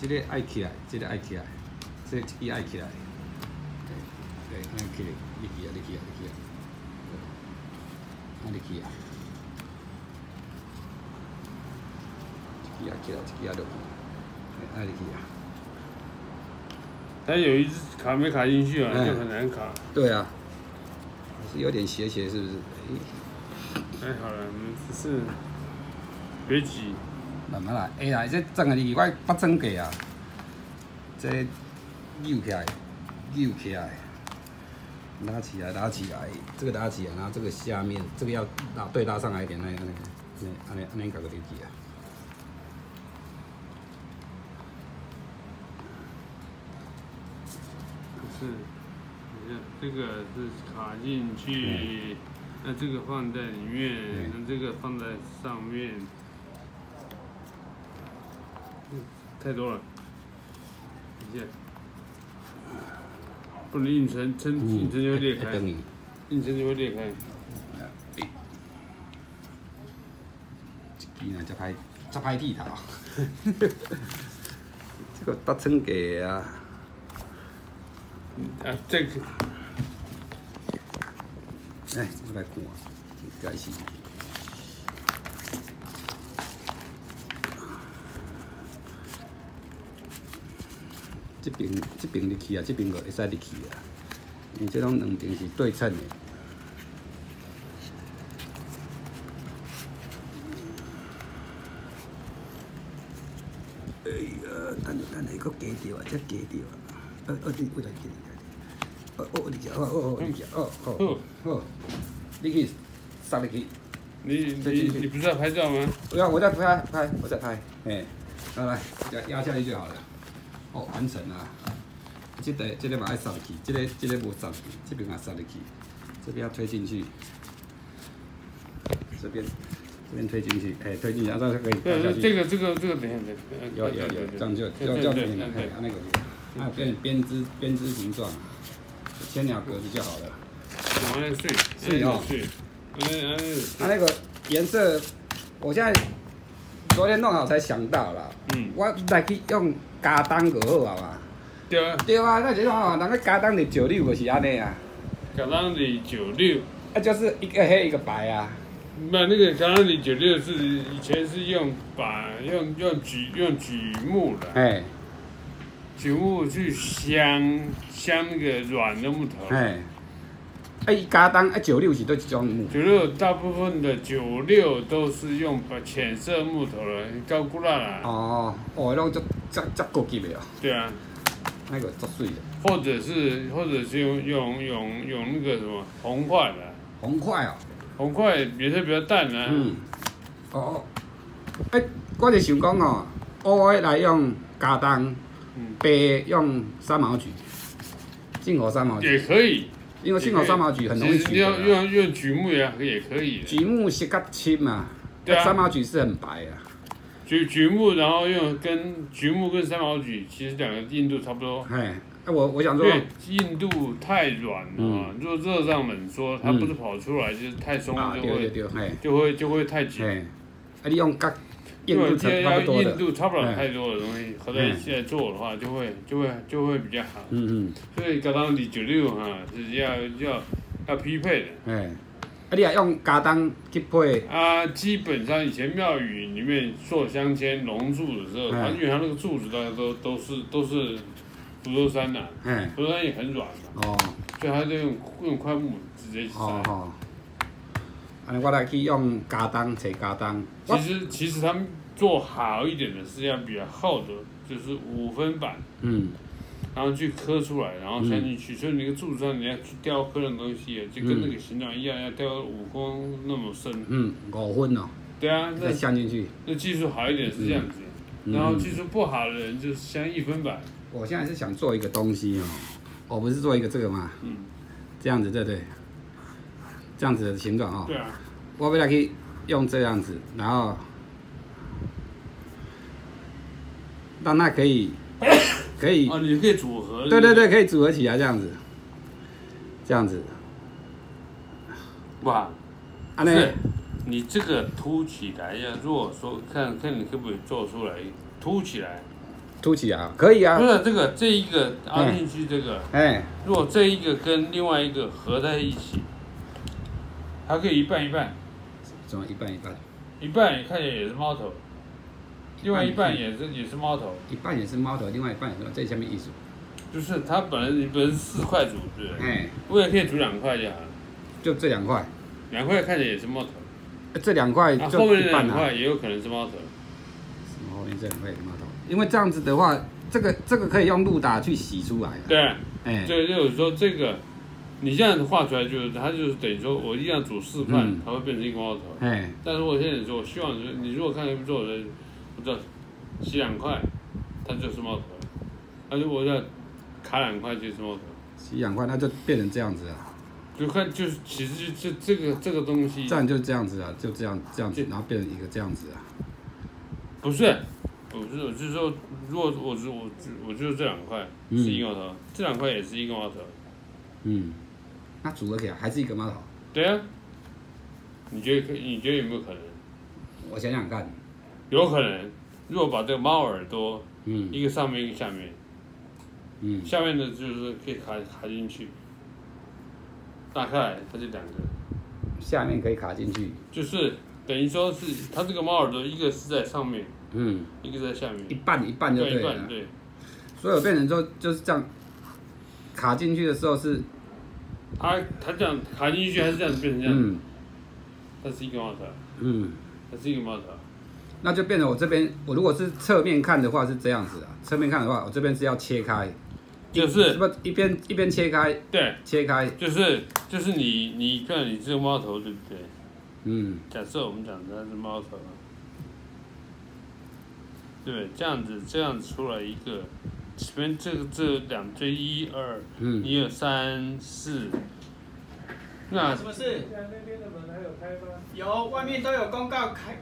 这个爱起来，这个爱起来，这个伊爱起来。对，对，安尼起来，你起啊，你起啊，你起啊。安尼起啊。一起啊起来，一起啊落去。对，安尼起啊。它有一只卡没卡进去啊，嗯就很难卡。对啊，是有点斜斜，是不是？哎，哎，好了，我们只是别急，慢慢来。哎呀，这装个入去，我八装过啊。这扭起来，扭起来，拉起来，拉起来，这个拉起来，然后这个下面这个要拉对拉上来一点，那那那那安尼安尼搞个入去啊。是，你看这个是卡进去，那这个放在里面，嗯那这个放在上面，嗯太多了，一下，不能硬撑，撑硬撑就会裂开，硬撑就会裂开。一支呢，才歹才歹剃头。这个八成价啊，啊，这个。哎，我来看，该是。这边这边入去啊，这边个会使入去啊，因为这种两边是对称的。哎呀，等下等下，佫加掉啊，这加掉啊，呃呃，你为来加掉？哦哦，你加，哦哦哦，你加，哦哦好，你去杀入去。你你你不是要拍照吗？不要，我在拍拍，我在拍，哎，来来，压压下去就好了。哦，完成啦。这个这个嘛爱塞入去，这个这个无塞入去，这边也塞入去，这边要推进去，这边这边推进去，哎，推进去，然后可以掉下对，去。这个这个这个等一下等有有有，这样就对就就对对可以了，哎对，那个那变编织编织形状，千鸟格子就好了。往那碎，碎哦碎，嗯嗯它那个颜色，我现在昨天弄好才想到啦。嗯，我来去用加当就好啊嘛。对啊，对啊，那就是吼，人个加当的九六就是安尼啊，加当的九六，啊就是一个黑一个白啊。那那个加当的九六是以前是用把用用榉用榉木的，哎榉木去镶镶那个软的木头。哎，啊伊加当啊九六是倒一种木。九六大部分的九六都是用把浅色木头的，高古拉啦，哦，哦，那种足足足高级的哦，对啊，那个足水的。或者是或者是用用用用那个什么红块的，红块哦，红块颜色比较淡啊，嗯，哦哦，哎，我就想讲哦，乌的来用加当，嗯。白的用三毛榉，进口三毛榉，也可以，因为进口三毛榉很容易其实用取得啊。用用榉木也也可以的，榉木是较青嘛，对啊。三毛榉是很白啊。榉榉木，然后用跟榉木跟三毛榉其实两个硬度差不多，哎，啊我我想说，因为硬度太软了嗯。啊，如果热胀冷缩，它不是跑出来就是太松就会就会就会太紧。哎，啊你用较硬度差因为现在要多的硬，度差不了太多的东西，合在一起来做的话，就会就会就会比较好。嗯嗯，所以刚刚你九六哈是要要要匹配的哎，啊你啊用加当去配，啊。基本上以前庙宇里面做镶嵌龙柱的时候，因为它那个柱子大家都都是都是福州山呐，福州山也很软嘛，哦所以它就用用块木直接塞。哦哦，安尼我来去用加当找加当，其实其实他们做好一点的是要比较厚的，就是五分板。嗯然后去刻出来，然后镶进去，所以你那个柱子上你要去雕刻的东西，就跟那个形状一样，要雕五公那么深。嗯五分哦，对啊，那再镶进去。那技术好一点是这样子，嗯然后技术不好的人就是镶一分板。我现在是想做一个东西哦，我不是做一个这个嘛，嗯，这样子对不对？这样子的形状哦，对啊，我为了可以用这样子，然后让它可以 可以，哦，你可以组合。对对？对，可以组合起来这样子，这样子，哇，啊呢是，你这个凸起来呀，如果说看看你可不可以做出来凸起来，凸起来啊，可以啊。不，是这个这一个凹进去这个，哎，如果这一个跟另外一个合在一起，它可以一半一半，怎么一半一半？一半看起来也是猫头，另外一半也是也是猫头，一半也是猫头，另外一半也是这下面一组，就是它本来本来是四块组，对不对？哎，我也可以煮两块就好了，就这两块，两块看起来也是猫头，这两块后面那一半啊。两块也有可能是猫头。什么后面这两块也是猫头？因为这样子的话，这个这个可以用露打去洗出来啊。对，哎，对，就是说这个，你这样子画出来就是它就是等于说我一样煮四块，嗯它会变成一个猫头。哎，但是我现在说，我希望说你如果看做的，我知道洗两块，它就是猫头；但是我要卡两块就是猫头。洗两块那就变成这样子了，就看就是其实就就这个这个东西这样就这样子啊，就这样这样子，然后变成一个这样子啊。不是，不是，我是说，如果我是我我就是这两块嗯是一个猫头，这两块也是一个猫头。嗯，那组合起来还是一个猫头。对啊，你觉得可？你觉得有没有可能？我想想看，有可能，如果把这个猫耳朵嗯。一个上面一个下面，嗯，下面的就是可以卡卡进去，打开来它就两个，下面可以卡进去，就是等于说是它这个猫耳朵一个是在上面，嗯，一个在下面。一，半一半就对对了。一半对，所以我变成说就是这样，卡进去的时候是，它它这样卡进去还是这样子变成这样，嗯。它是一个猫头，嗯，它是一个猫头，那就变成我这边，我如果是侧面看的话是这样子啊，侧面看的话，我这边是要切开，就是是不一边一边切开，对，切开，就是就是你你看你这个猫头对不对？嗯。假设我们讲它是猫头，对？这样子这样子出来一个，前面这个这两只一二嗯，一二三四，那什么事？那边的门还有开吗？有，外面都有公告开